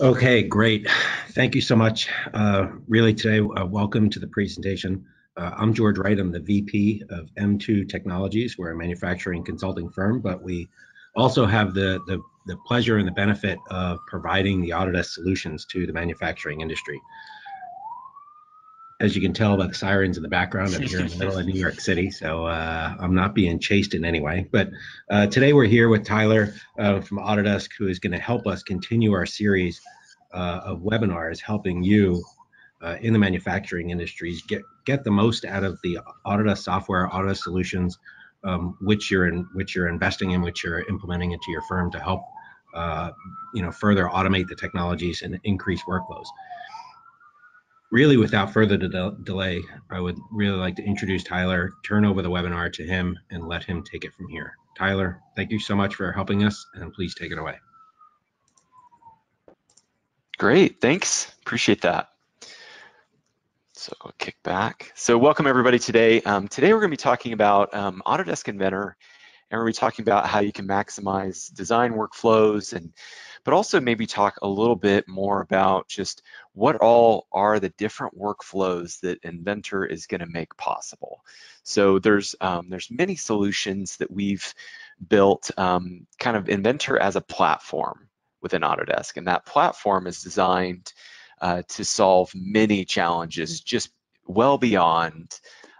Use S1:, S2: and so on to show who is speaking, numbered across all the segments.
S1: Okay, great. Thank you so much. Uh, really today, uh, welcome to the presentation. Uh, I'm George Wright. I'm the VP of M2 Technologies. We're a manufacturing consulting firm, but we also have the, the, the pleasure and the benefit of providing the Autodesk solutions to the manufacturing industry. As you can tell by the sirens in the background, I'm here in the middle of New York City, so uh, I'm not being chased in any way. But uh, today we're here with Tyler uh, from Autodesk, who is going to help us continue our series uh, of webinars helping you uh, in the manufacturing industries get get the most out of the Autodesk software, Autodesk solutions, um, which you're in, which you're investing in, which you're implementing into your firm to help, uh, you know, further automate the technologies and increase workflows. Really, without further de delay, I would really like to introduce Tyler, turn over the webinar to him, and let him take it from here. Tyler, thank you so much for helping us, and please take it away.
S2: Great, thanks. Appreciate that. So kick back. So welcome everybody today. Um, today we're going to be talking about um, Autodesk Inventor, and we're going to be talking about how you can maximize design workflows, and but also maybe talk a little bit more about just what all are the different workflows that Inventor is going to make possible. So there's um, there's many solutions that we've built, um, kind of Inventor as a platform within Autodesk. And that platform is designed uh, to solve many challenges just well beyond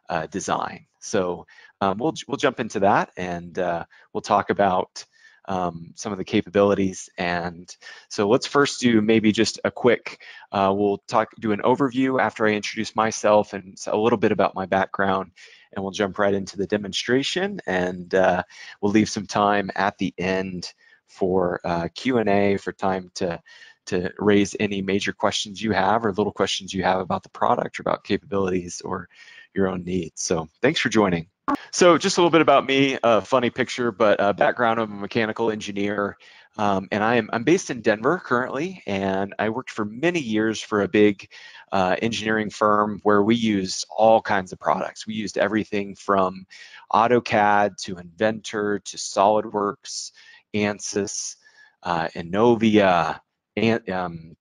S2: uh, design. So um, we'll, we'll jump into that and uh, we'll talk about um, some of the capabilities. And so let's first do maybe just a quick, uh, we'll talk, do an overview after I introduce myself and a little bit about my background and we'll jump right into the demonstration and uh, we'll leave some time at the end for uh, Q&A, for time to, to raise any major questions you have or little questions you have about the product or about capabilities or your own needs. So thanks for joining. So just a little bit about me, a funny picture, but a background, I'm a mechanical engineer. Um, and I am, I'm based in Denver currently, and I worked for many years for a big uh, engineering firm where we used all kinds of products. We used everything from AutoCAD to Inventor to SolidWorks, ANSYS, uh, and um,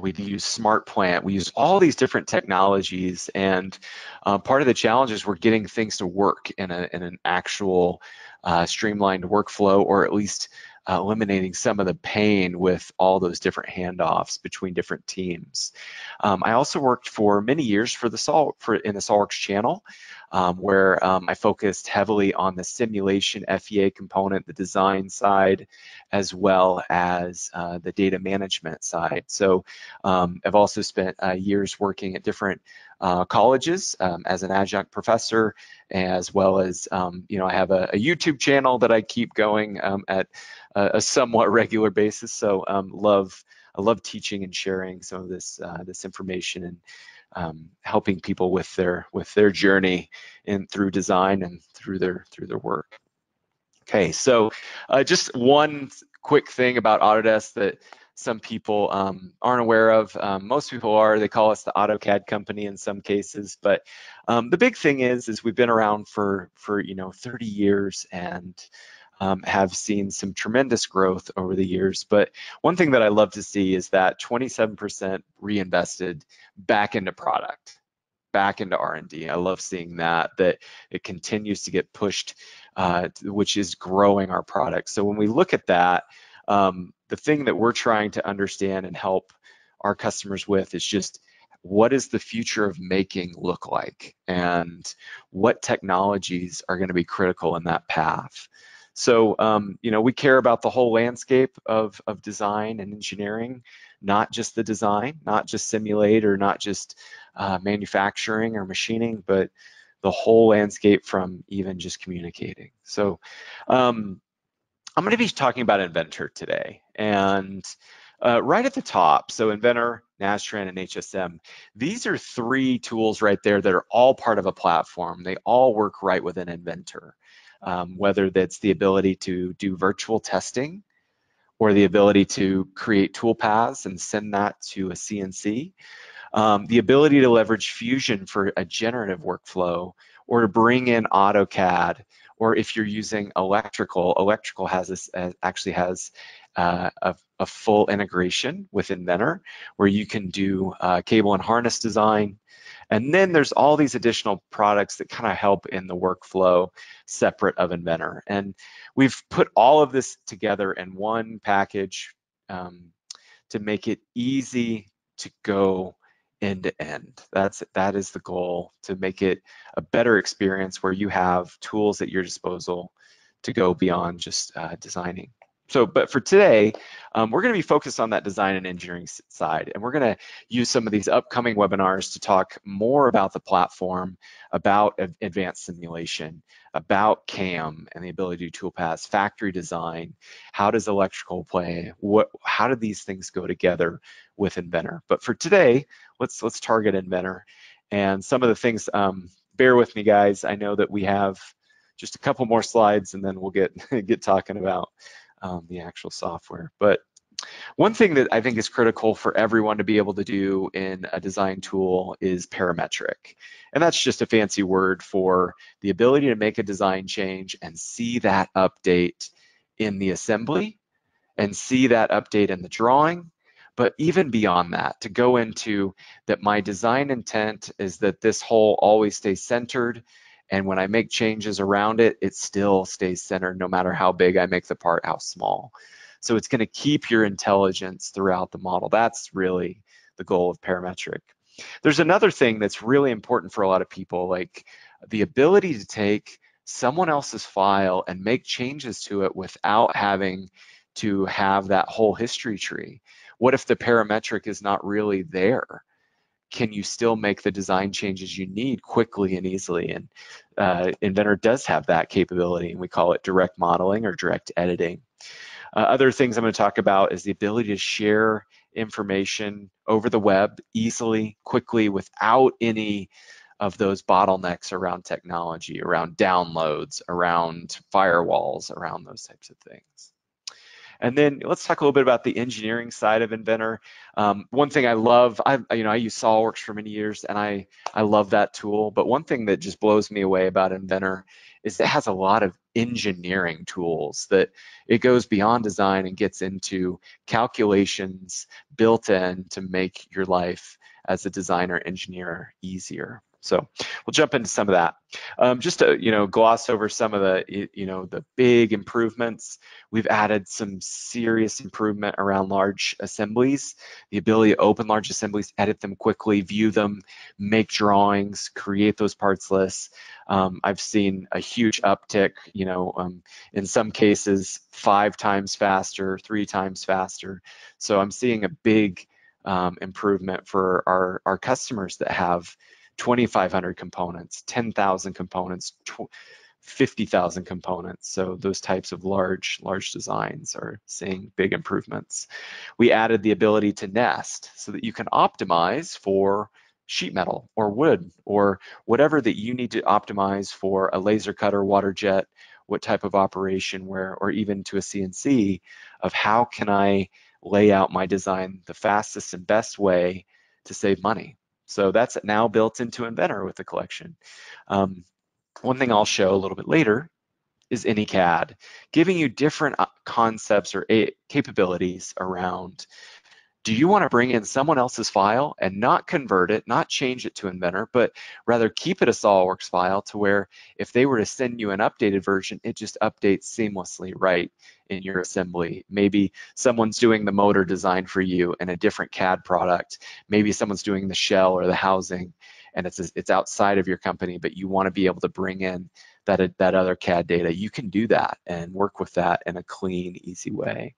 S2: we use SmartPlant. We use all these different technologies, and uh, part of the challenge is we're getting things to work in, a, in an actual uh, streamlined workflow, or at least uh, eliminating some of the pain with all those different handoffs between different teams. Um, I also worked for many years for the Sol for in the SolidWorks channel, um, where um, I focused heavily on the simulation FEA component, the design side, as well as uh, the data management side. So um, I've also spent uh, years working at different uh, colleges um, as an adjunct professor, as well as, um, you know, I have a, a, YouTube channel that I keep going um, at a, a, somewhat regular basis. So um, love, I love teaching and sharing some of this uh, this information and um, helping people with their with their journey in through design and through their through their work. Okay, so uh, just one quick thing about Autodesk that some people um, aren't aware of. Um, most people are. They call us the AutoCAD company in some cases. But um, the big thing is, is we've been around for for you know 30 years and um, have seen some tremendous growth over the years. But one thing that I love to see is that 27% reinvested back into product back into R&D. I love seeing that, that it continues to get pushed, uh, which is growing our product. So when we look at that, um, the thing that we're trying to understand and help our customers with is just what does the future of making look like and what technologies are going to be critical in that path. So, um, you know, we care about the whole landscape of, of design and engineering, not just the design, not just simulate or not just uh, manufacturing or machining, but the whole landscape from even just communicating. So, um, I'm going to be talking about Inventor today. And uh, right at the top, so Inventor, Nastran, and HSM, these are three tools right there that are all part of a platform. They all work right within Inventor, um, whether that's the ability to do virtual testing or the ability to create tool paths and send that to a CNC, um, the ability to leverage Fusion for a generative workflow or to bring in AutoCAD or if you're using electrical, electrical has this uh, actually has uh, a, a, full integration within Inventor where you can do uh, cable and harness design. And then there's all these additional products that kind of help in the workflow separate of Inventor. And we've put all of this together in one package um, to make it easy to go end to end. That's that is the goal to make it a better experience where you have tools at your disposal to go beyond just uh, designing. So, but for today, um, we're going to be focused on that design and engineering side, and we're going to use some of these upcoming webinars to talk more about the platform, about advanced simulation, about CAM and the ability to toolpaths, factory design, how does electrical play, what, how do these things go together with Inventor? But for today, let's let's target Inventor, and some of the things. Um, bear with me, guys. I know that we have just a couple more slides, and then we'll get get talking about um, the actual software. But one thing that I think is critical for everyone to be able to do in a design tool is parametric. And that's just a fancy word for the ability to make a design change and see that update in the assembly and see that update in the drawing. But even beyond that, to go into that my design intent is that this hole always stays centered and when I make changes around it, it still stays centered no matter how big I make the part, how small. So it's gonna keep your intelligence throughout the model. That's really the goal of parametric. There's another thing that's really important for a lot of people, like the ability to take someone else's file and make changes to it without having to have that whole history tree. What if the parametric is not really there? Can you still make the design changes you need quickly and easily? And uh, Inventor does have that capability, and we call it direct modeling or direct editing. Uh, other things I'm going to talk about is the ability to share information over the web easily, quickly, without any of those bottlenecks around technology, around downloads, around firewalls, around those types of things. And then let's talk a little bit about the engineering side of Inventor. Um, one thing I love, I you know I use SolidWorks for many years, and I I love that tool. But one thing that just blows me away about Inventor is it has a lot of engineering tools that it goes beyond design and gets into calculations built in to make your life as a designer engineer easier. So we'll jump into some of that. Um, just to you know gloss over some of the you know the big improvements. We've added some serious improvement around large assemblies, the ability to open large assemblies, edit them quickly, view them, make drawings, create those parts lists. Um, I've seen a huge uptick, you know, um, in some cases five times faster, three times faster. So I'm seeing a big um, improvement for our, our customers that have 2,500 components, 10,000 components, 50,000 components. So those types of large, large designs are seeing big improvements. We added the ability to nest so that you can optimize for sheet metal or wood or whatever that you need to optimize for a laser cutter, water jet, what type of operation where, or even to a CNC of how can I lay out my design the fastest and best way to save money. So that's now built into Inventor with the collection. Um, one thing I'll show a little bit later is AnyCAD, giving you different uh, concepts or capabilities around do you want to bring in someone else's file and not convert it, not change it to Inventor, but rather keep it a SOLIDWORKS file to where if they were to send you an updated version, it just updates seamlessly right in your assembly. Maybe someone's doing the motor design for you in a different CAD product. Maybe someone's doing the shell or the housing and it's it's outside of your company, but you want to be able to bring in that, that other CAD data. You can do that and work with that in a clean, easy way.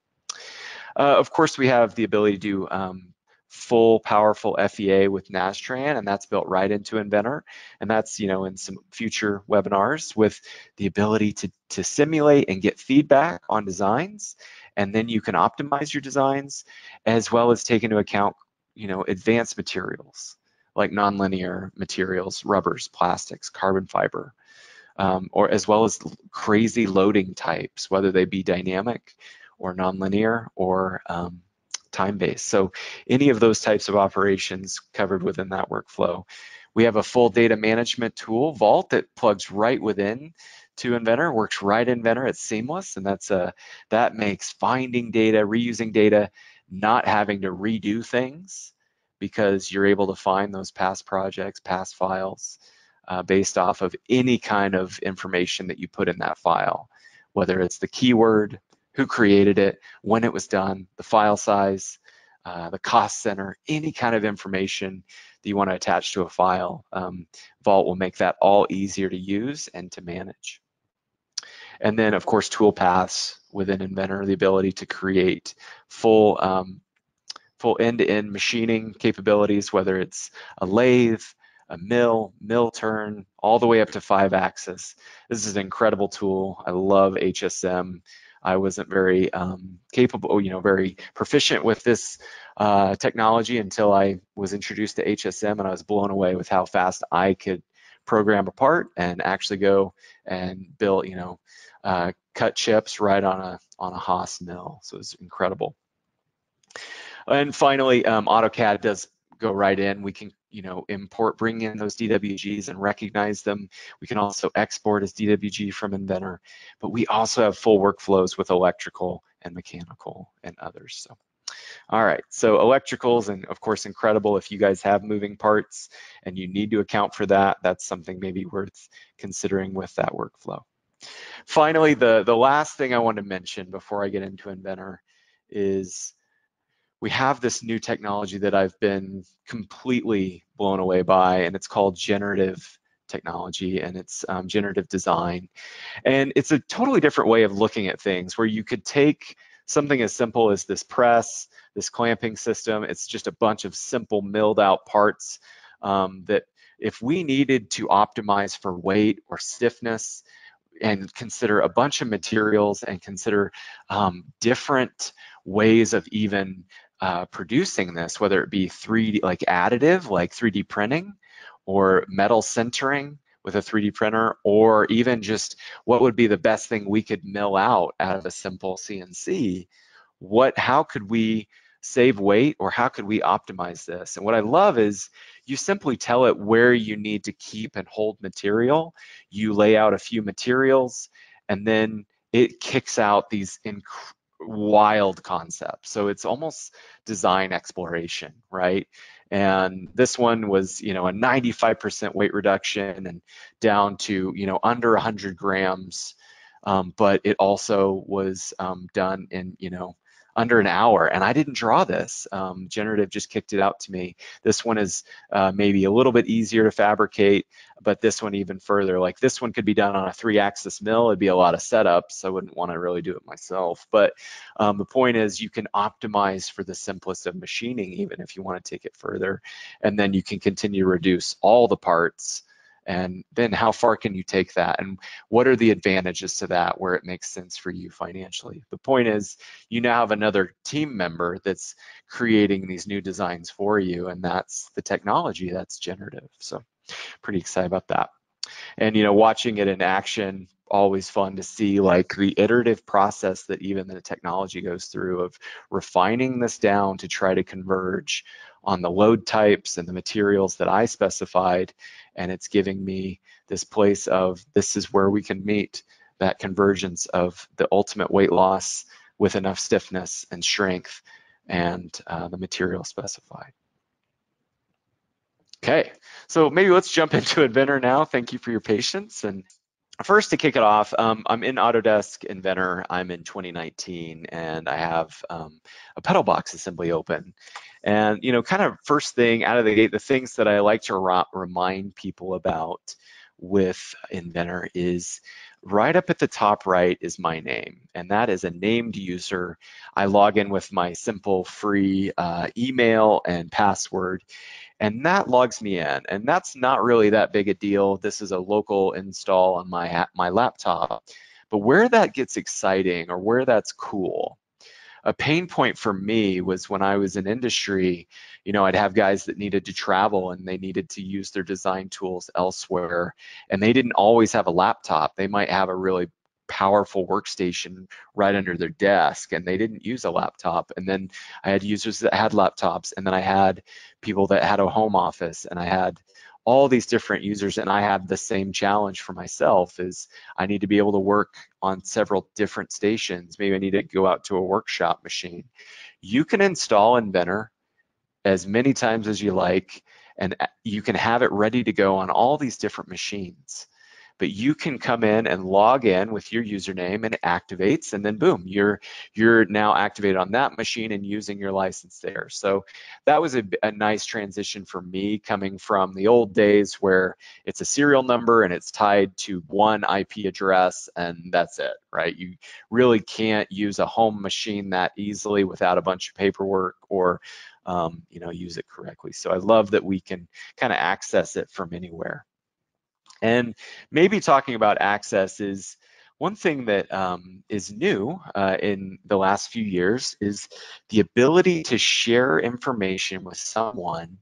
S2: Uh, of course, we have the ability to do um, full powerful FEA with Nastran, and that's built right into Inventor. And that's, you know, in some future webinars with the ability to, to simulate and get feedback on designs. And then you can optimize your designs as well as take into account, you know, advanced materials like nonlinear materials, rubbers, plastics, carbon fiber, um, or as well as crazy loading types, whether they be dynamic or nonlinear or um, time-based. So any of those types of operations covered within that workflow. We have a full data management tool, Vault, that plugs right within to Inventor, works right in Inventor. It's seamless, and that's a that makes finding data, reusing data, not having to redo things because you're able to find those past projects, past files, uh, based off of any kind of information that you put in that file, whether it's the keyword, who created it, when it was done, the file size, uh, the cost center, any kind of information that you want to attach to a file. Um, Vault will make that all easier to use and to manage. And then, of course, toolpaths within Inventor, the ability to create full um, full end-to-end machining capabilities, whether it's a lathe, a mill, mill turn, all the way up to five axis. This is an incredible tool. I love HSM. I wasn't very um, capable, you know, very proficient with this uh, technology until I was introduced to HSM and I was blown away with how fast I could program a part and actually go and build, you know, uh, cut chips right on a on a Haas mill. So it's incredible. And finally, um, AutoCAD does go right in. We can, you know, import, bring in those DWGs and recognize them. We can also export as DWG from Inventor, but we also have full workflows with electrical and mechanical and others. So, all right, so electricals and of course incredible if you guys have moving parts and you need to account for that, that's something maybe worth considering with that workflow. Finally, the, the last thing I want to mention before I get into Inventor is we have this new technology that I've been completely blown away by, and it's called generative technology and it's um, generative design. And it's a totally different way of looking at things where you could take something as simple as this press, this clamping system, it's just a bunch of simple milled out parts um, that if we needed to optimize for weight or stiffness and consider a bunch of materials and consider um, different ways of even uh, producing this, whether it be 3D, like additive, like 3D printing, or metal sintering with a 3D printer, or even just what would be the best thing we could mill out out of a simple CNC, what, how could we save weight or how could we optimize this? And what I love is you simply tell it where you need to keep and hold material. You lay out a few materials and then it kicks out these incredible wild concept. So it's almost design exploration, right? And this one was, you know, a 95% weight reduction and down to, you know, under 100 grams. Um, but it also was um, done in, you know, under an hour. And I didn't draw this. Um, Generative just kicked it out to me. This one is uh, maybe a little bit easier to fabricate, but this one even further. Like this one could be done on a three axis mill. It'd be a lot of setups. I wouldn't want to really do it myself. But um, the point is you can optimize for the simplest of machining, even if you want to take it further. And then you can continue to reduce all the parts and then how far can you take that? And what are the advantages to that where it makes sense for you financially? The point is you now have another team member that's creating these new designs for you and that's the technology that's generative. So pretty excited about that. And you know watching it in action always fun to see like the iterative process that even the technology goes through of refining this down to try to converge on the load types and the materials that I specified. And it's giving me this place of this is where we can meet that convergence of the ultimate weight loss with enough stiffness and strength and uh, the material specified. Okay, so maybe let's jump into Inventor now. Thank you for your patience. And first to kick it off, um, I'm in Autodesk Inventor. I'm in 2019 and I have um, a pedal box assembly open. And, you know, kind of first thing out of the gate, the things that I like to remind people about with Inventor is right up at the top right is my name, and that is a named user. I log in with my simple free uh, email and password, and that logs me in. And that's not really that big a deal. This is a local install on my my laptop. But where that gets exciting or where that's cool a pain point for me was when I was in industry, you know, I'd have guys that needed to travel and they needed to use their design tools elsewhere and they didn't always have a laptop. They might have a really powerful workstation right under their desk and they didn't use a hmm. laptop and then i had users that had laptops and then i had people that had a home office and i had all these different users and I have the same challenge for myself is I need to be able to work on several different stations. Maybe I need to go out to a workshop machine. You can install Inventor as many times as you like and you can have it ready to go on all these different machines but you can come in and log in with your username and it activates and then boom you're you're now activated on that machine and using your license there. So that was a, a nice transition for me coming from the old days where it's a serial number and it's tied to one IP address and that's it right? You really can't use a home machine that easily without a bunch of paperwork or um, you know use it correctly. So I love that we can kind of access it from anywhere and maybe talking about access is one thing that um, is new uh, in the last few years is the ability to share information with someone,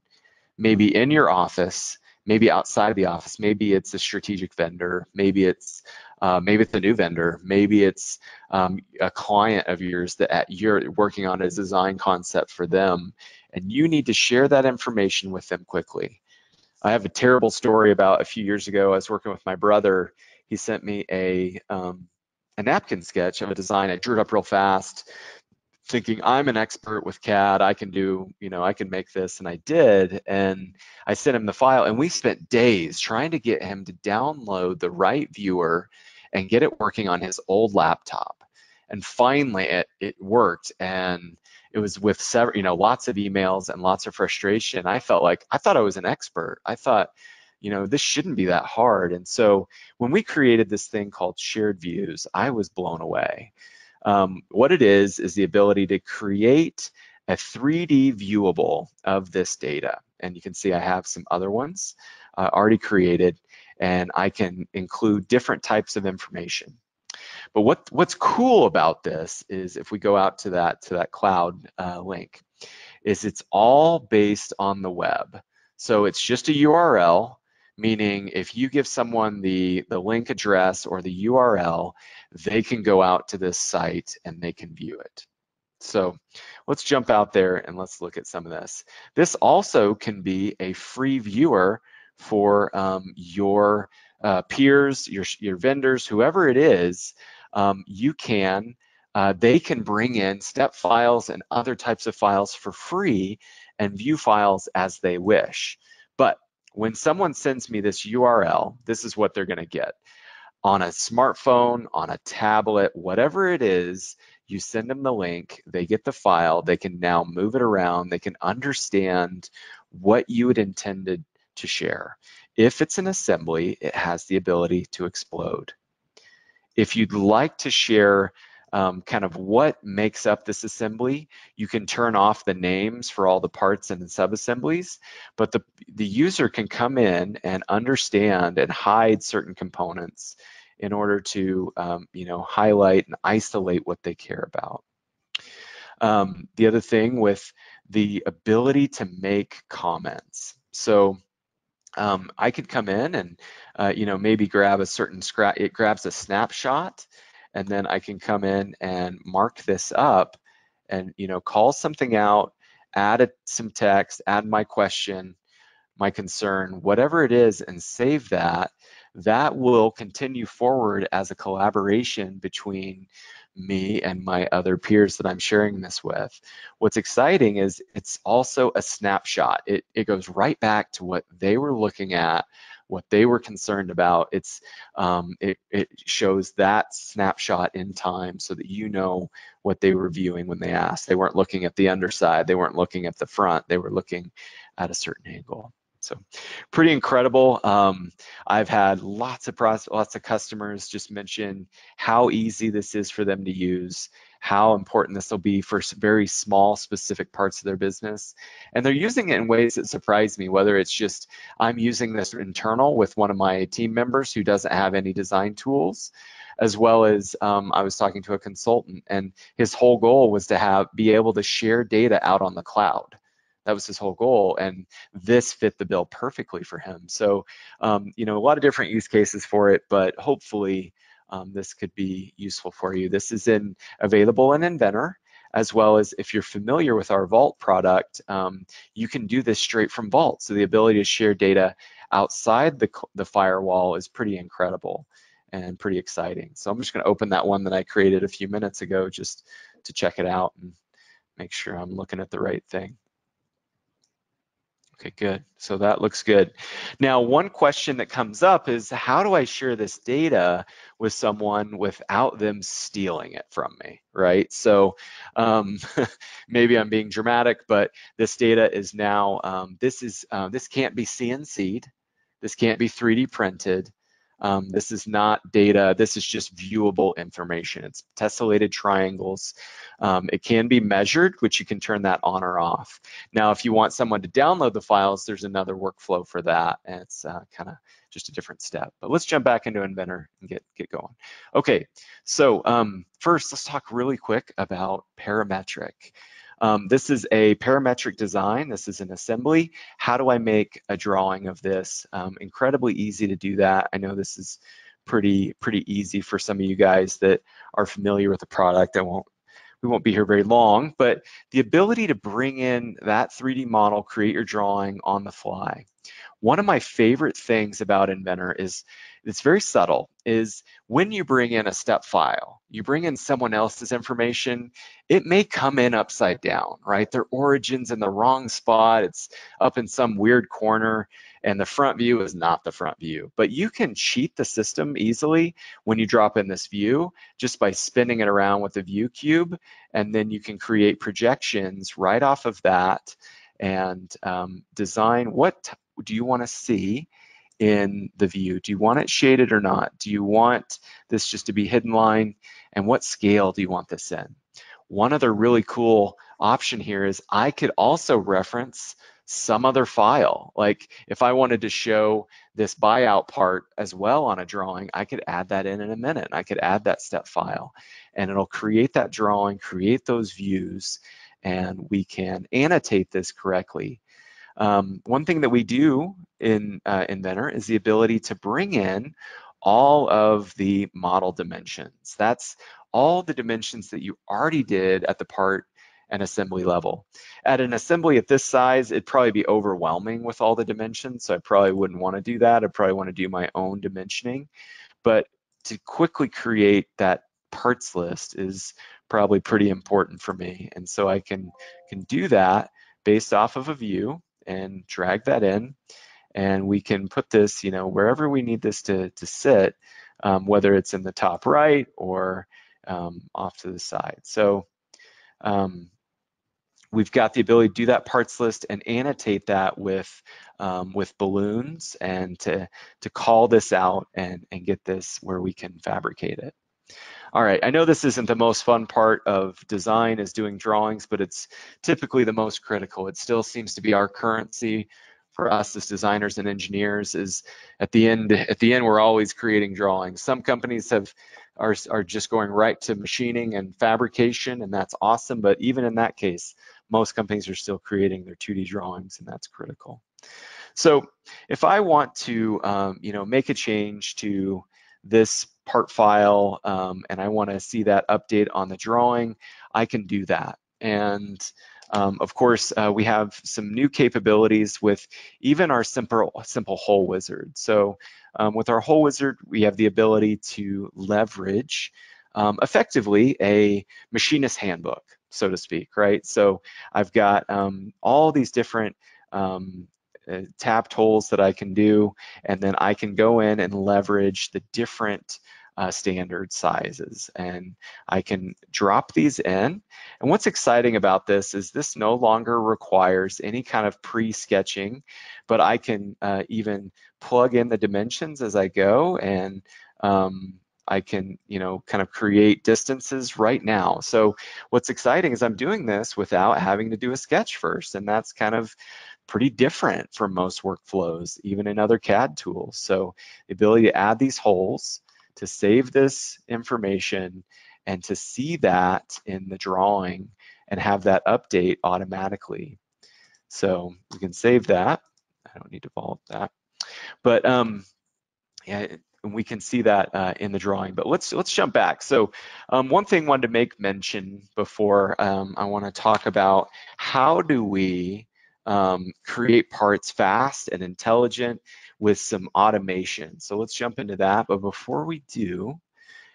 S2: maybe in your office, maybe outside of the office. Maybe it's a strategic vendor. Maybe it's uh, maybe it's a new vendor. Maybe it's um, a client of yours that you're working on a design concept for them, and you need to share that information with them quickly. I have a terrible story about a few years ago. I was working with my brother. He sent me a um, a napkin sketch of a design. I drew it up real fast, thinking I'm an expert with CAD. I can do, you know, I can make this, and I did. And I sent him the file, and we spent days trying to get him to download the right viewer and get it working on his old laptop. And finally, it it worked, and it was with several, you know, lots of emails and lots of frustration. I felt like I thought I was an expert. I thought, you know, this shouldn't be that hard. And so when we created this thing called shared views, I was blown away. Um, what it is is the ability to create a 3D viewable of this data. And you can see I have some other ones uh, already created, and I can include different types of information. But what, what's cool about this is if we go out to that, to that cloud uh, link, is it's all based on the web. So it's just a URL, meaning if you give someone the, the link address or the URL, they can go out to this site and they can view it. So let's jump out there and let's look at some of this. This also can be a free viewer for um, your uh, peers, your, your vendors, whoever it is, um, you can, uh, they can bring in step files and other types of files for free and view files as they wish. But when someone sends me this URL, this is what they're gonna get. On a smartphone, on a tablet, whatever it is, you send them the link, they get the file, they can now move it around, they can understand what you had intended to share. If it's an assembly, it has the ability to explode. If you'd like to share um, kind of what makes up this assembly, you can turn off the names for all the parts and subassemblies, but the, the user can come in and understand and hide certain components in order to um, you know, highlight and isolate what they care about. Um, the other thing with the ability to make comments. So um, I could come in and uh, you know maybe grab a certain scrap. It grabs a snapshot, and then I can come in and mark this up, and you know call something out, add a, some text, add my question, my concern, whatever it is, and save that. That will continue forward as a collaboration between me and my other peers that I'm sharing this with. What's exciting is it's also a snapshot. It, it goes right back to what they were looking at, what they were concerned about. It's um, it, it shows that snapshot in time so that you know what they were viewing when they asked. They weren't looking at the underside. They weren't looking at the front. They were looking at a certain angle. So pretty incredible. Um, I've had lots of lots of customers just mention how easy this is for them to use, how important this will be for very small specific parts of their business. And they're using it in ways that surprise me, whether it's just I'm using this internal with one of my team members who doesn't have any design tools, as well as um, I was talking to a consultant and his whole goal was to have be able to share data out on the cloud that was his whole goal and this fit the bill perfectly for him so um, you know a lot of different use cases for it but hopefully um, this could be useful for you this is in available in inventor as well as if you're familiar with our Vault product, um, you can do this straight from Vault. So the ability to share data outside the, the firewall is pretty incredible and pretty exciting. So I'm just gonna open that one that I created a few minutes ago just to check it out and make sure I'm looking at the right thing. Okay, good. So that looks good. Now, one question that comes up is how do I share this data with someone without them stealing it from me, right? So um, maybe I'm being dramatic, but this data is now, um, this is, uh, this can't be CNC'd, this can't be 3D printed, um, this is not data, this is just viewable information. It's tessellated triangles. Um, it can be measured, which you can turn that on or off. Now, if you want someone to download the files, there's another workflow for that, and it's uh, kind of just a different step. But let's jump back into Inventor and get, get going. Okay, so um, first, let's talk really quick about parametric. Um, this is a parametric design. This is an assembly. How do I make a drawing of this? Um, incredibly easy to do that. I know this is pretty pretty easy for some of you guys that are familiar with the product. I won't we won't be here very long, but the ability to bring in that 3D model, create your drawing on the fly. One of my favorite things about Inventor is it's very subtle, is when you bring in a step file, you bring in someone else's information, it may come in upside down, right? Their origin's in the wrong spot, it's up in some weird corner, and the front view is not the front view. But you can cheat the system easily when you drop in this view just by spinning it around with the view cube, and then you can create projections right off of that and um, design what do you want to see in the view? Do you want it shaded or not? Do you want this just to be hidden line? And what scale do you want this in? One other really cool option here is I could also reference some other file. Like if I wanted to show this buyout part as well on a drawing, I could add that in in a minute. I could add that step file and it'll create that drawing, create those views, and we can annotate this correctly um, one thing that we do in uh, Inventor is the ability to bring in all of the model dimensions. That's all the dimensions that you already did at the part and assembly level. At an assembly at this size, it'd probably be overwhelming with all the dimensions, so I probably wouldn't want to do that. I'd probably want to do my own dimensioning. But to quickly create that parts list is probably pretty important for me. And so I can, can do that based off of a view and drag that in. And we can put this, you know, wherever we need this to, to sit, um, whether it's in the top right or um, off to the side. So um, we've got the ability to do that parts list and annotate that with um, with balloons and to to call this out and and get this where we can fabricate it. All right, I know this isn't the most fun part of design is doing drawings, but it's typically the most critical. It still seems to be our currency for us as designers and engineers is at the end at the end we're always creating drawings. Some companies have are, are just going right to machining and fabrication and that's awesome, but even in that case, most companies are still creating their 2D drawings and that's critical. So if I want to um, you know make a change to this part file um, and I want to see that update on the drawing, I can do that. And um, of course, uh, we have some new capabilities with even our simple, simple hole wizard. So um, with our hole wizard, we have the ability to leverage um, effectively a machinist handbook, so to speak, right? So I've got um, all these different um, uh, tapped holes that I can do, and then I can go in and leverage the different uh, standard sizes and I can drop these in. And what's exciting about this is this no longer requires any kind of pre-sketching, but I can uh, even plug in the dimensions as I go and um, I can, you know, kind of create distances right now. So what's exciting is I'm doing this without having to do a sketch first. And that's kind of pretty different from most workflows, even in other CAD tools. So the ability to add these holes, to save this information and to see that in the drawing and have that update automatically. So we can save that. I don't need to follow that. But um, yeah, we can see that uh, in the drawing. But let's let's jump back. So um, one thing I wanted to make mention before um, I want to talk about how do we um, create parts fast and intelligent with some automation. So let's jump into that. But before we do,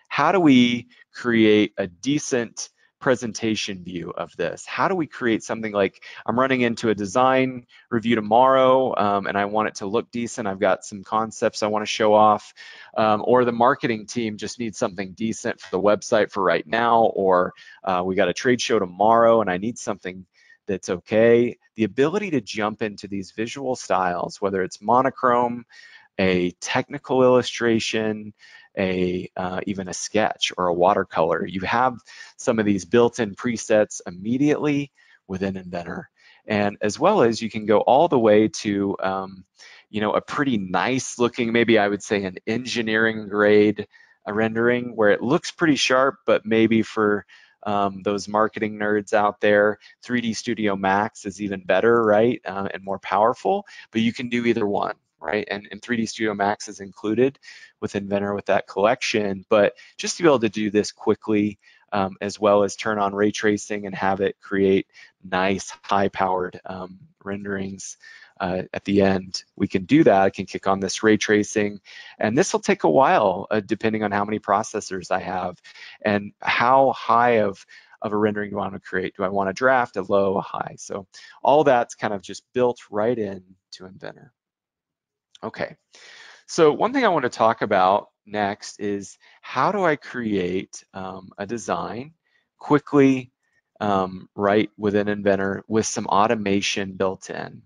S2: how do we create a decent presentation view of this? How do we create something like I'm running into a design review tomorrow um, and I want it to look decent. I've got some concepts I want to show off um, or the marketing team just needs something decent for the website for right now or uh, we got a trade show tomorrow and I need something that's okay. The ability to jump into these visual styles, whether it's monochrome, a technical illustration, a uh, even a sketch or a watercolor. You have some of these built-in presets immediately within Inventor. And as well as you can go all the way to, um, you know, a pretty nice looking, maybe I would say an engineering grade rendering where it looks pretty sharp, but maybe for um, those marketing nerds out there, 3D Studio Max is even better, right, uh, and more powerful, but you can do either one right? And, and 3D Studio Max is included with Inventor with that collection, but just to be able to do this quickly, um, as well as turn on ray tracing and have it create nice high-powered um, renderings uh, at the end, we can do that. I can kick on this ray tracing, and this will take a while, uh, depending on how many processors I have and how high of of a rendering do I want to create? Do I want a draft, a low, a high? So all that's kind of just built right in to Inventor. Okay, so one thing I want to talk about next is how do I create um, a design quickly um, right within Inventor with some automation built in.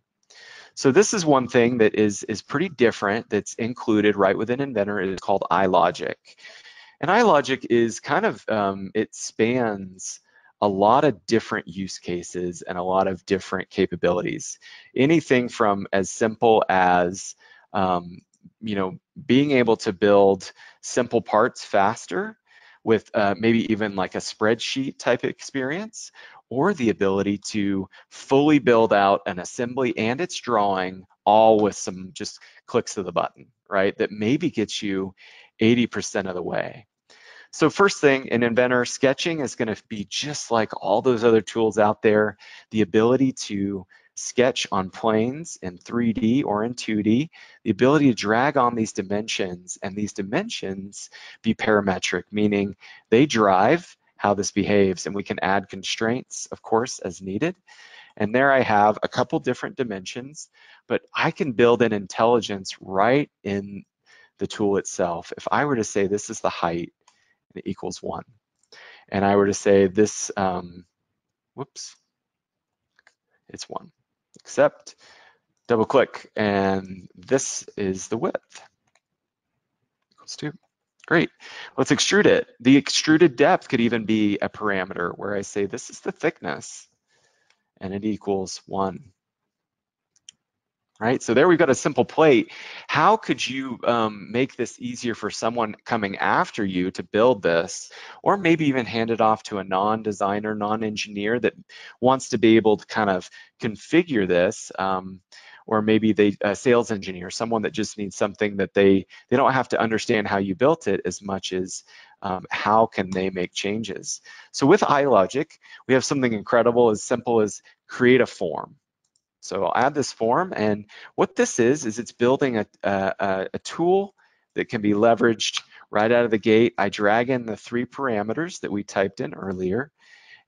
S2: So this is one thing that is, is pretty different that's included right within Inventor. It is called iLogic. And iLogic is kind of, um, it spans a lot of different use cases and a lot of different capabilities. Anything from as simple as um, you know, being able to build simple parts faster with uh, maybe even like a spreadsheet type experience, or the ability to fully build out an assembly and its drawing all with some just clicks of the button, right? That maybe gets you 80% of the way. So first thing in Inventor, sketching is gonna be just like all those other tools out there, the ability to sketch on planes in 3D or in 2D, the ability to drag on these dimensions and these dimensions be parametric, meaning they drive how this behaves and we can add constraints, of course, as needed. And there I have a couple different dimensions, but I can build an intelligence right in the tool itself. If I were to say this is the height and it equals one, and I were to say this, um, whoops, it's one except double click, and this is the width. Equals two. Great. Let's extrude it. The extruded depth could even be a parameter where I say this is the thickness and it equals one right? So there we've got a simple plate. How could you um, make this easier for someone coming after you to build this, or maybe even hand it off to a non-designer, non-engineer that wants to be able to kind of configure this, um, or maybe they a sales engineer, someone that just needs something that they they don't have to understand how you built it as much as um, how can they make changes. So with iLogic, we have something incredible as simple as create a form. So I'll add this form and what this is, is it's building a, a, a tool that can be leveraged right out of the gate. I drag in the three parameters that we typed in earlier.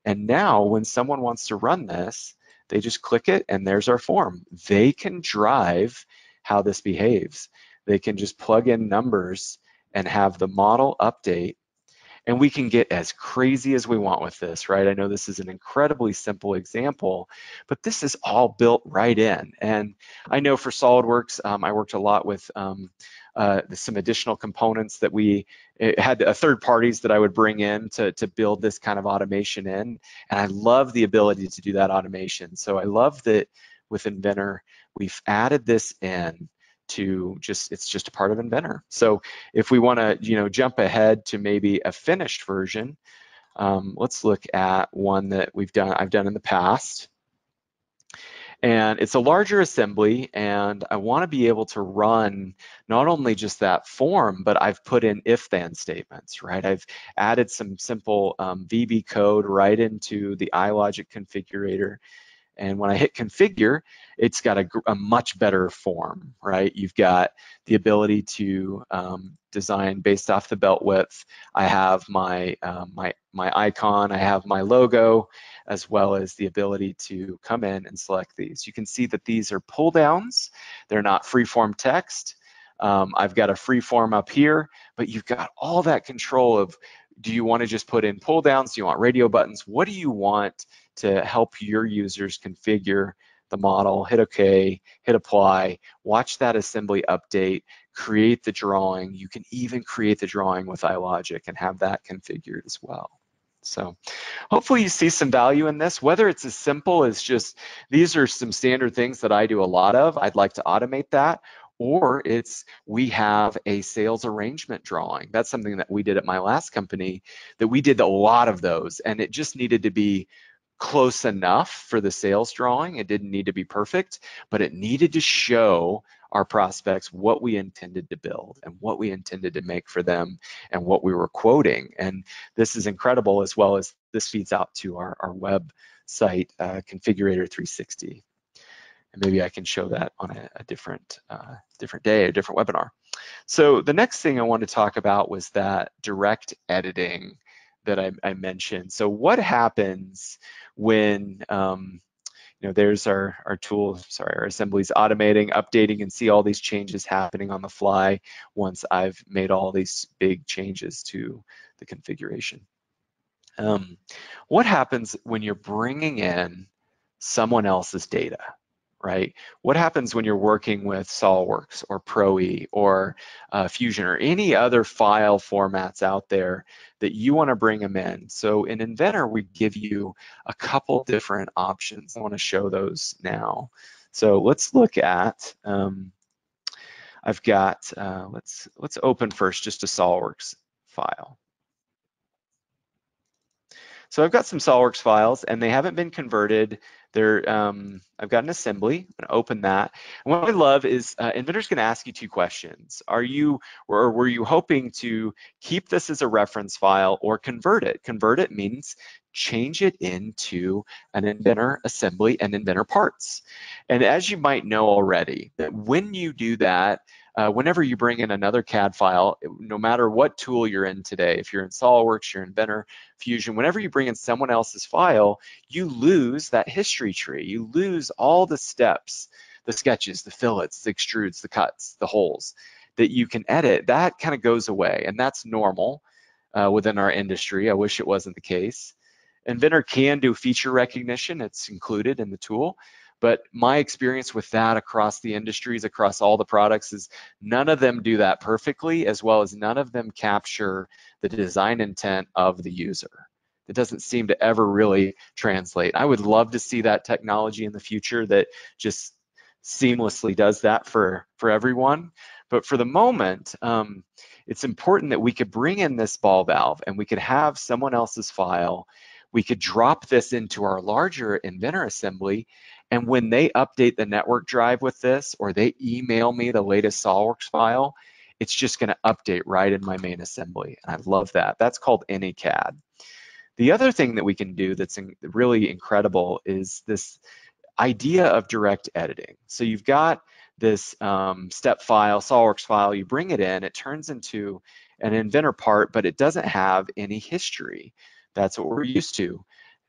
S2: And now when someone wants to run this, they just click it and there's our form. They can drive how this behaves. They can just plug in numbers and have the model update and we can get as crazy as we want with this, right? I know this is an incredibly simple example, but this is all built right in. And I know for SolidWorks, um, I worked a lot with um, uh, some additional components that we had a third parties that I would bring in to, to build this kind of automation in. And I love the ability to do that automation. So I love that with Inventor, we've added this in to just it's just a part of Inventor. So if we want to you know jump ahead to maybe a finished version, um, let's look at one that we've done I've done in the past. And it's a larger assembly, and I want to be able to run not only just that form, but I've put in if-then statements, right? I've added some simple um, VB code right into the iLogic configurator And when I hit configure, it's got a, a much better form, right? You've got the ability to um, design based off the belt width. I have my, uh, my, my icon, I have my logo, as well as the ability to come in and select these. You can see that these are pull downs. They're not freeform text. Um, I've got a free form up here, but you've got all that control of do you want to just put in pull downs? Do you want radio buttons? What do you want to help your users configure the model, hit OK, hit apply, watch that assembly update, create the drawing. You can even create the drawing with iLogic and have that configured as well. So hopefully you see some value in this, whether it's as simple as just, these are some standard things that I do a lot of, I'd like to automate that, or it's we have a sales arrangement drawing. That's something that we did at my last company that we did a lot of those and it just needed to be close enough for the sales drawing. It didn't need to be perfect, but it needed to show our prospects what we intended to build and what we intended to make for them and what we were quoting. And this is incredible as well as this feeds out to our, our website uh, Configurator 360. And maybe I can show that on a, a different, uh, different day, a different webinar. So the next thing I want to talk about was that direct editing that I, I mentioned. So what happens when um, you know, there's our, our tool, sorry, our assemblies automating, updating, and see all these changes happening on the fly once I've made all these big changes to the configuration. Um, what happens when you're bringing in someone else's data? Right? What happens when you're working with SOLIDWORKS or ProE or uh, Fusion or any other file formats out there that you want to bring them in? So in Inventor, we give you a couple different options. I want to show those now. So let's look at, um, I've got, uh, let's, let's open first just a SOLIDWORKS file. So I've got some SOLIDWORKS files and they haven't been converted there, um, I've got an assembly. I'm gonna open that. And what I love is uh, Inventor's gonna ask you two questions. Are you, or were you hoping to keep this as a reference file or convert it? Convert it means change it into an Inventor assembly and Inventor parts. And as you might know already, that when you do that, uh, whenever you bring in another CAD file, no matter what tool you're in today, if you're in SOLIDWORKS, you're in Inventor, Fusion, whenever you bring in someone else's file, you lose that history tree. You lose all the steps, the sketches, the fillets, the extrudes, the cuts, the holes that you can edit. That kind of goes away, and that's normal uh, within our industry. I wish it wasn't the case. Inventor can do feature recognition. It's included in the tool. But my experience with that across the industries, across all the products is none of them do that perfectly, as well as none of them capture the design intent of the user. It doesn't seem to ever really translate. I would love to see that technology in the future that just seamlessly does that for, for everyone. But for the moment, um, it's important that we could bring in this ball valve and we could have someone else's file. We could drop this into our larger Inventor assembly and when they update the network drive with this or they email me the latest SOLIDWORKS file, it's just going to update right in my main assembly. And I love that. That's called AnyCAD. The other thing that we can do that's in, really incredible is this idea of direct editing. So you've got this um, step file, SOLIDWORKS file, you bring it in, it turns into an inventor part, but it doesn't have any history. That's what we're used to.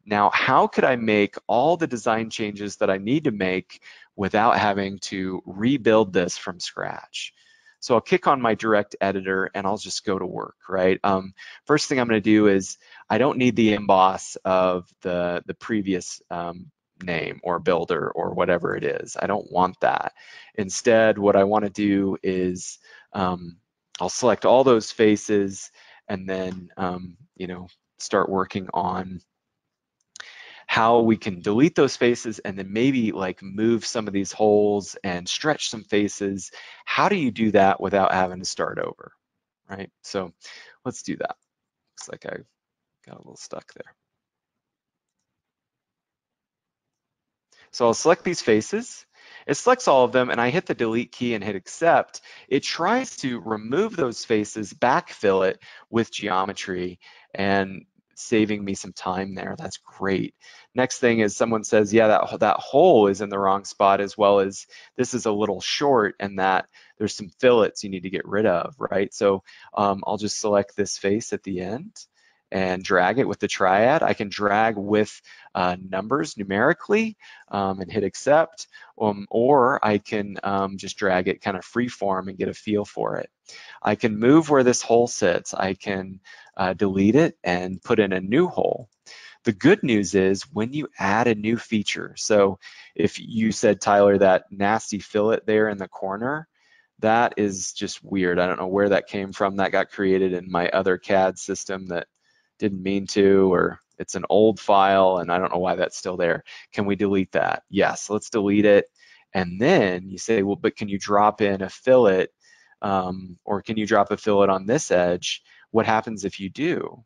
S2: Now, how could I make all the design changes that I need to make without having to rebuild this from scratch? So I'll kick on my direct editor and I'll just go to work, right? Um, first thing I'm gonna do is I don't need the emboss of the, the previous um, name or builder or whatever it is. I don't want that. Instead, what I wanna do is um, I'll select all those faces and then, um, you know, start working on how we can delete those faces and then maybe like move some of these holes and stretch some faces. How do you do that without having to start over, right? So let's do that. Looks like I got a little stuck there. So I'll select these faces. It selects all of them and I hit the delete key and hit accept. It tries to remove those faces, backfill it with geometry and saving me some time there. That's great. Next thing is someone says, yeah, that, that hole is in the wrong spot as well as this is a little short and that there's some fillets you need to get rid of, right? So um, I'll just select this face at the end and drag it with the triad. I can drag with uh, numbers numerically um, and hit accept, um, or I can um, just drag it kind of free form and get a feel for it. I can move where this hole sits. I can uh, delete it and put in a new hole. The good news is when you add a new feature, so if you said, Tyler, that nasty fillet there in the corner, that is just weird. I don't know where that came from. That got created in my other CAD system that didn't mean to, or it's an old file and I don't know why that's still there. Can we delete that? Yes, let's delete it. And then you say, well, but can you drop in a fillet um, or can you drop a fillet on this edge? What happens if you do?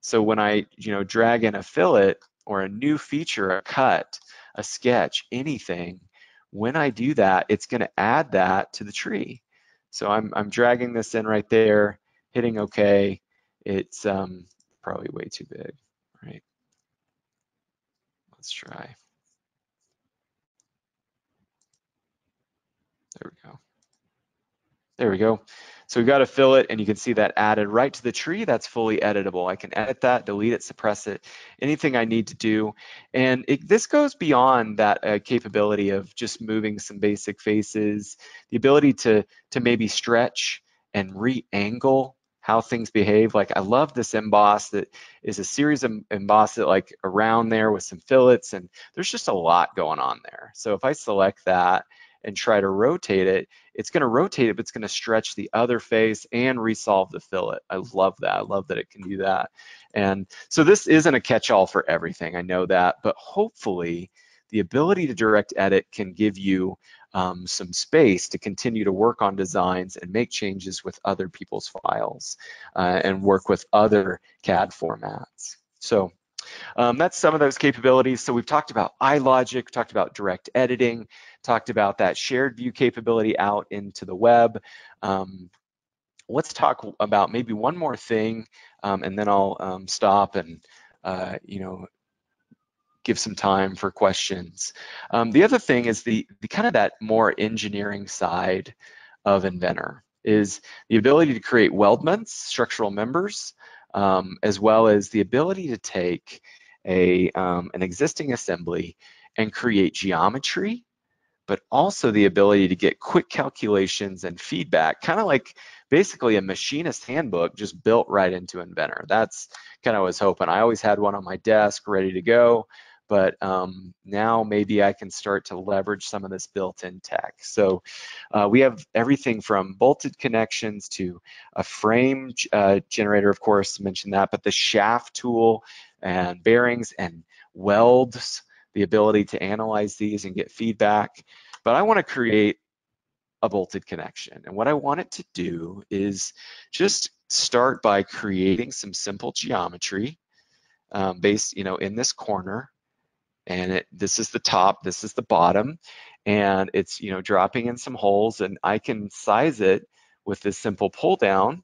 S2: So when I, you know, drag in a fillet or a new feature, a cut, a sketch, anything, when I do that, it's going to add that to the tree. So I'm, I'm dragging this in right there, hitting OK. It's um, probably way too big, right? Let's try. There we go. There we go. So we've got to fill it and you can see that added right to the tree. That's fully editable. I can edit that, delete it, suppress it, anything I need to do. And it, this goes beyond that uh, capability of just moving some basic faces, the ability to, to maybe stretch and re-angle how things behave. Like I love this emboss that is a series of emboss that like around there with some fillets and there's just a lot going on there. So if I select that and try to rotate it, it's gonna rotate it, but it's gonna stretch the other face and resolve the fillet. I love that, I love that it can do that. And so this isn't a catch-all for everything, I know that, but hopefully the ability to direct edit can give you um, some space to continue to work on designs and make changes with other people's files uh, and work with other CAD formats. So um, that's some of those capabilities. So we've talked about iLogic, talked about direct editing, talked about that shared view capability out into the web. Um, let's talk about maybe one more thing, um, and then I'll um, stop and uh, you know give some time for questions. Um, the other thing is the, the kind of that more engineering side of Inventor is the ability to create weldments, structural members, um, as well as the ability to take a, um, an existing assembly and create geometry, but also the ability to get quick calculations and feedback, kind of like basically a machinist handbook just built right into Inventor. That's kind of was hoping. I always had one on my desk ready to go but um, now maybe I can start to leverage some of this built-in tech. So uh, we have everything from bolted connections to a frame uh, generator, of course, mentioned that, but the shaft tool and bearings and welds, the ability to analyze these and get feedback. But I want to create a bolted connection. And what I want it to do is just start by creating some simple geometry um, based, you know, in this corner and it, this is the top, this is the bottom, and it's you know dropping in some holes, and I can size it with this simple pull down.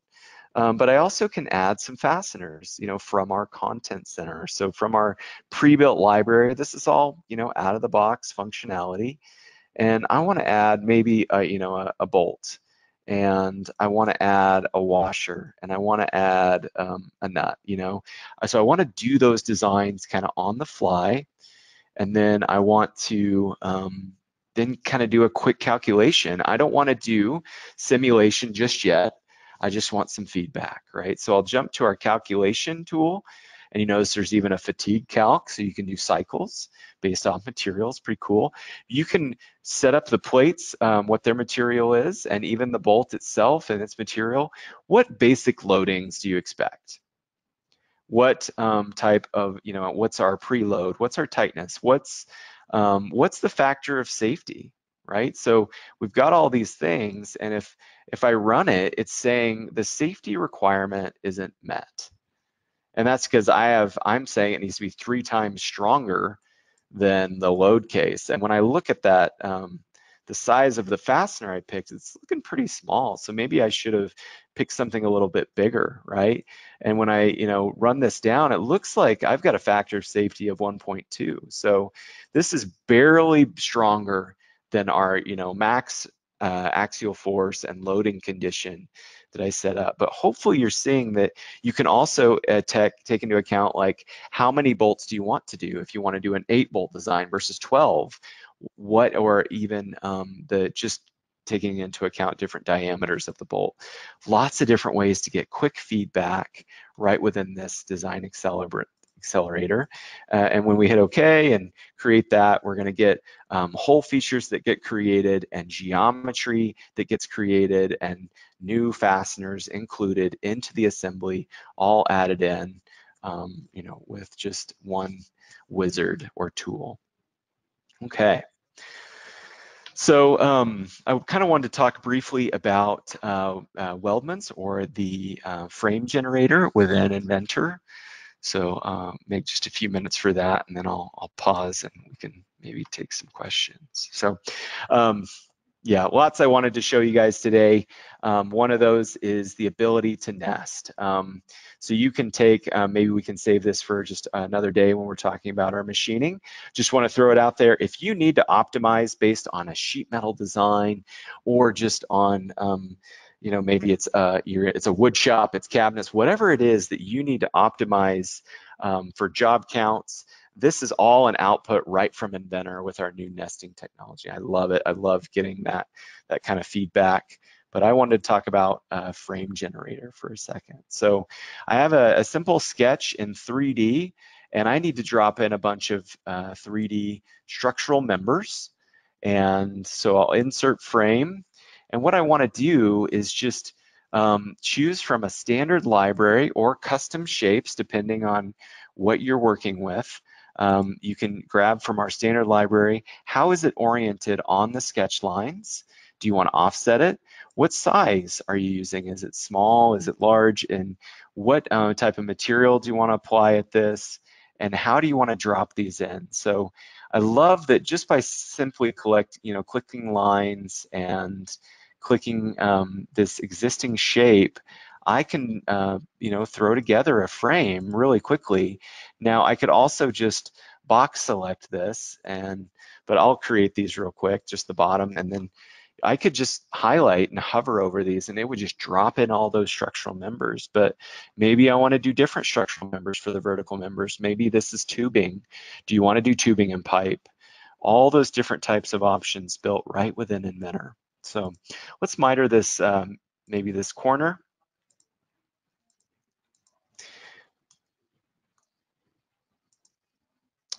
S2: Um, but I also can add some fasteners, you know, from our content center. So from our pre-built library, this is all, you know, out of the box functionality. And I want to add maybe, a, you know, a, a bolt and I want to add a washer and I want to add um, a nut, you know. So I want to do those designs kind of on the fly and then I want to um, then kind of do a quick calculation. I don't want to do simulation just yet. I just want some feedback, right? So I'll jump to our calculation tool and you notice there's even a fatigue calc, so you can do cycles based on materials, pretty cool. You can set up the plates, um, what their material is, and even the bolt itself and its material. What basic loadings do you expect? What um, type of, you know, what's our preload, what's our tightness, what's, um, what's the factor of safety, right? So we've got all these things, and if, if I run it, it's saying the safety requirement isn't met. And that's because I have, I'm saying it needs to be three times stronger than the load case. And when I look at that, um, the size of the fastener I picked, it's looking pretty small. So maybe I should have picked something a little bit bigger, right? And when I, you know, run this down, it looks like I've got a factor of safety of 1.2. So this is barely stronger than our, you know, max uh, axial force and loading condition that I set up. But hopefully you're seeing that you can also uh, take, take into account like how many bolts do you want to do? If you want to do an eight bolt design versus 12, what or even um, the just taking into account different diameters of the bolt. Lots of different ways to get quick feedback right within this design accelerator. Uh, and when we hit OK and create that, we're going to get um, hole features that get created and geometry that gets created and new fasteners included into the assembly, all added in, um, you know, with just one wizard or tool. Okay. So um, I kind of wanted to talk briefly about uh, uh, Weldments or the uh, frame generator within Inventor. So uh, make just a few minutes for that, and then I'll, I'll pause and we can maybe take some questions. So um, yeah, lots I wanted to show you guys today. Um, one of those is the ability to nest. Um, so you can take, uh, maybe we can save this for just another day when we're talking about our machining. Just want to throw it out there. If you need to optimize based on a sheet metal design or just on, um, you know, maybe it's uh, it's a wood shop, it's cabinets, whatever it is that you need to optimize um, for job counts, this is all an output right from Inventor with our new nesting technology. I love it. I love getting that, that kind of feedback. But I wanted to talk about a frame generator for a second. So I have a, a simple sketch in 3D, and I need to drop in a bunch of uh, 3D structural members. And so I'll insert frame. And what I want to do is just um, choose from a standard library or custom shapes, depending on what you're working with. Um, you can grab from our standard library, how is it oriented on the sketch lines? Do you want to offset it? What size are you using? Is it small? Is it large? And what uh, type of material do you want to apply at this? And how do you want to drop these in? So I love that just by simply collect, you know, clicking lines and clicking um, this existing shape, I can, uh, you know, throw together a frame really quickly. Now I could also just box select this and, but I'll create these real quick, just the bottom, and then I could just highlight and hover over these and it would just drop in all those structural members. But maybe I want to do different structural members for the vertical members. Maybe this is tubing. Do you want to do tubing and pipe? All those different types of options built right within Inventor. So let's miter this, um, maybe this corner.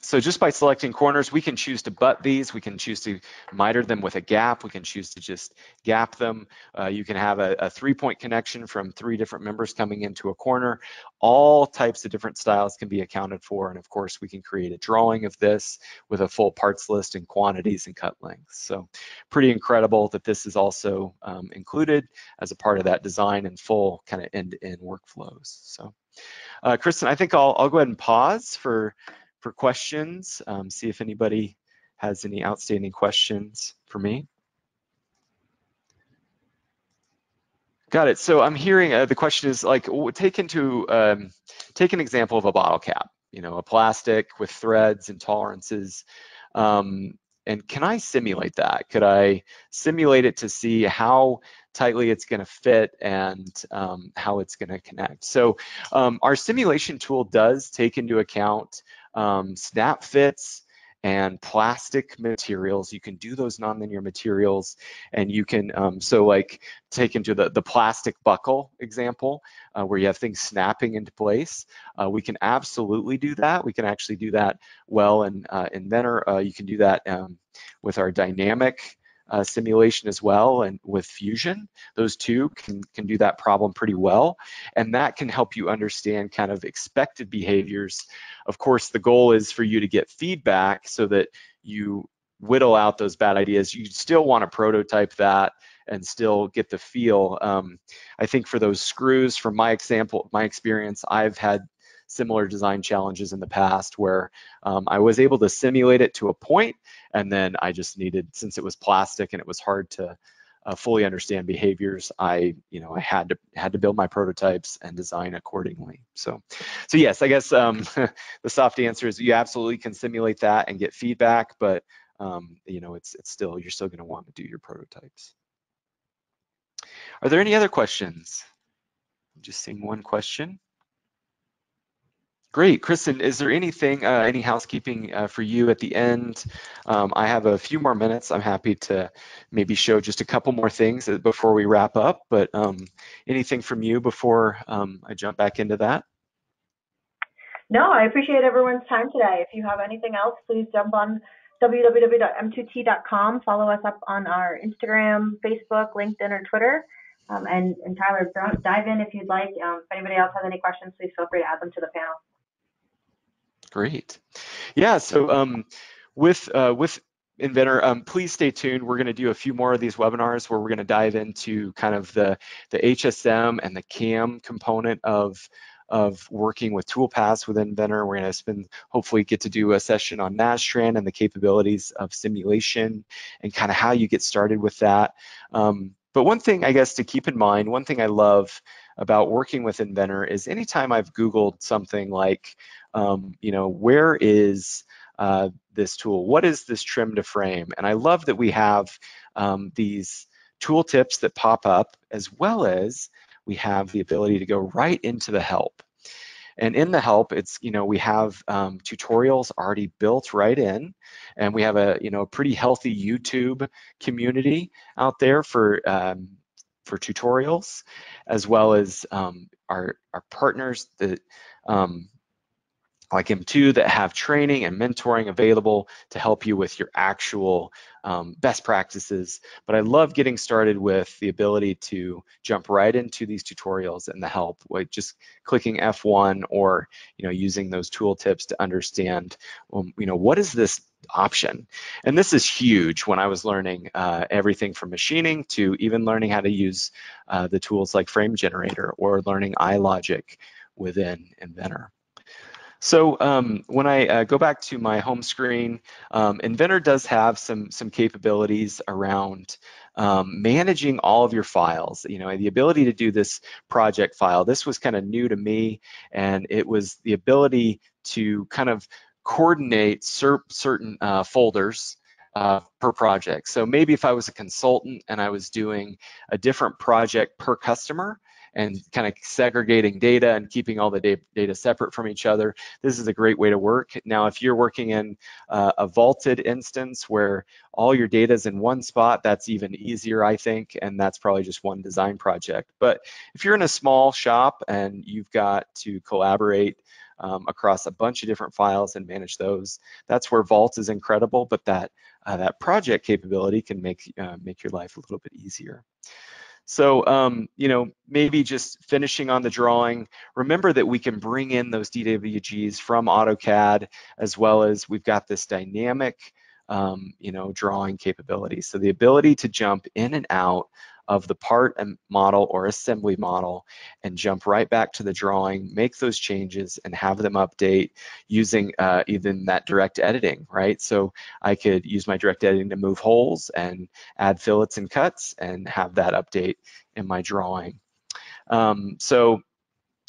S2: So just by selecting corners, we can choose to butt these. We can choose to miter them with a gap. We can choose to just gap them. Uh, you can have a, a three-point connection from three different members coming into a corner. All types of different styles can be accounted for. And of course, we can create a drawing of this with a full parts list and quantities and cut lengths. So pretty incredible that this is also um, included as a part of that design and full kind of end-to-end workflows. So uh, Kristen, I think I'll, I'll go ahead and pause for for questions, um, see if anybody has any outstanding questions for me. Got it. So I'm hearing uh, the question is like, take into um, take an example of a bottle cap. You know, a plastic with threads and tolerances. Um, and can I simulate that? Could I simulate it to see how tightly it's going to fit and um, how it's going to connect? So um, our simulation tool does take into account um, snap fits and plastic materials. You can do those nonlinear materials and you can, um, so like take into the, the plastic buckle example uh, where you have things snapping into place. Uh, we can absolutely do that. We can actually do that well in uh, Inventor. Uh, you can do that um, with our dynamic uh, simulation as well and with Fusion. Those two can, can do that problem pretty well. And that can help you understand kind of expected behaviors. Of course, the goal is for you to get feedback so that you whittle out those bad ideas. You still want to prototype that and still get the feel. Um, I think for those screws, from my example, my experience, I've had similar design challenges in the past where um, I was able to simulate it to a point, and then I just needed, since it was plastic and it was hard to uh, fully understand behaviors, I, you know, I had to had to build my prototypes and design accordingly. So, so yes, I guess um, the soft answer is you absolutely can simulate that and get feedback, but um, you know, it's it's still you're still going to want to do your prototypes. Are there any other questions? I'm just seeing one question. Great, Kristen, is there anything, uh, any housekeeping uh, for you at the end? Um, I have a few more minutes. I'm happy to maybe show just a couple more things before we wrap up, but um, anything from you before um, I jump back into that?
S3: No, I appreciate everyone's time today. If you have anything else, please jump on www.m2t.com. Follow us up on our Instagram, Facebook, LinkedIn, or Twitter. Um, and, and Tyler, dive in if you'd like. Um, if anybody else has any questions, please feel free to add them to the panel.
S2: Great. Yeah, so um, with, uh, with Inventor, um, please stay tuned. We're going to do a few more of these webinars where we're going to dive into kind of the, the HSM and the CAM component of, of working with toolpaths with Inventor. We're going to spend, hopefully get to do a session on Nastran and the capabilities of simulation and kind of how you get started with that. Um, but one thing I guess to keep in mind, one thing I love about working with Inventor is anytime I've Googled something like, um, you know, where is uh, this tool? What is this trim to frame? And I love that we have um, these tool tips that pop up as well as we have the ability to go right into the help. And in the help, it's, you know, we have um, tutorials already built right in, and we have a, you know, a pretty healthy YouTube community out there for, um, for tutorials, as well as um, our, our partners that um, like M2 that have training and mentoring available to help you with your actual um, best practices. But I love getting started with the ability to jump right into these tutorials and the help, like just clicking F1 or you know using those tool tips to understand, um, you know, what is this option? And this is huge when I was learning uh, everything from machining to even learning how to use uh, the tools like Frame Generator or learning iLogic within Inventor. So um, when I uh, go back to my home screen, um, Inventor does have some, some capabilities around um, managing all of your files. You know, the ability to do this project file, this was kind of new to me, and it was the ability to kind of coordinate cer certain uh, folders uh, per project. So maybe if I was a consultant and I was doing a different project per customer, and kind of segregating data and keeping all the data separate from each other. This is a great way to work. Now, if you're working in uh, a vaulted instance where all your data is in one spot, that's even easier, I think, and that's probably just one design project. But if you're in a small shop and you've got to collaborate um, across a bunch of different files and manage those. That's where Vault is incredible, but that uh, that project capability can make uh, make your life a little bit easier. So, um, you know, maybe just finishing on the drawing, remember that we can bring in those DWGs from AutoCAD, as well as we've got this dynamic, um, you know, drawing capability. So the ability to jump in and out of the part and model or assembly model and jump right back to the drawing, make those changes and have them update using uh, even that direct editing, right? So I could use my direct editing to move holes and add fillets and cuts and have that update in my drawing. Um, so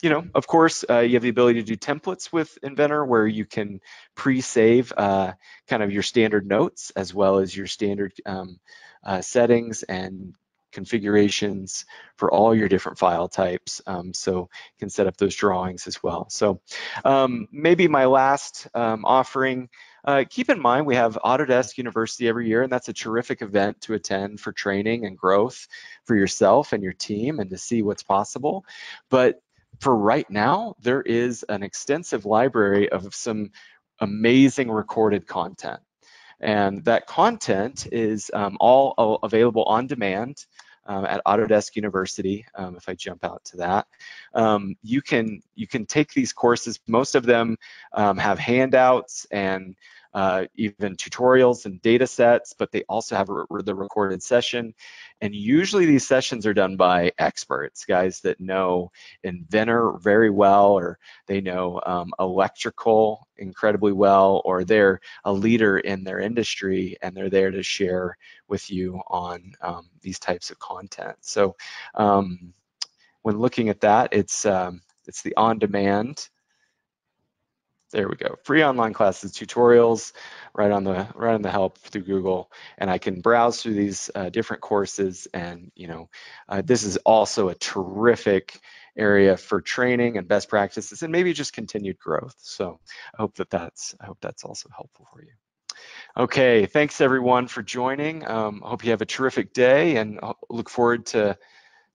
S2: you know, of course, uh, you have the ability to do templates with Inventor where you can pre-save uh, kind of your standard notes as well as your standard um, uh, settings and configurations for all your different file types. Um, so you can set up those drawings as well. So um, maybe my last um, offering, uh, keep in mind we have Autodesk University every year, and that's a terrific event to attend for training and growth for yourself and your team and to see what's possible. But for right now, there is an extensive library of some amazing recorded content. And that content is um, all available on demand um, at Autodesk University. Um, if I jump out to that, um, you can you can take these courses. Most of them um, have handouts and uh, even tutorials and data sets, but they also have the recorded session. And usually these sessions are done by experts, guys that know Inventor very well, or they know um, electrical incredibly well, or they're a leader in their industry and they're there to share with you on um, these types of content. So um, when looking at that, it's um, it's the on-demand there we go. Free online classes, tutorials, right on the right on the help through Google, and I can browse through these uh, different courses. And you know, uh, this is also a terrific area for training and best practices, and maybe just continued growth. So I hope that that's I hope that's also helpful for you. Okay, thanks everyone for joining. Um, hope you have a terrific day, and I'll look forward to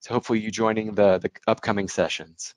S2: to hopefully you joining the the upcoming sessions.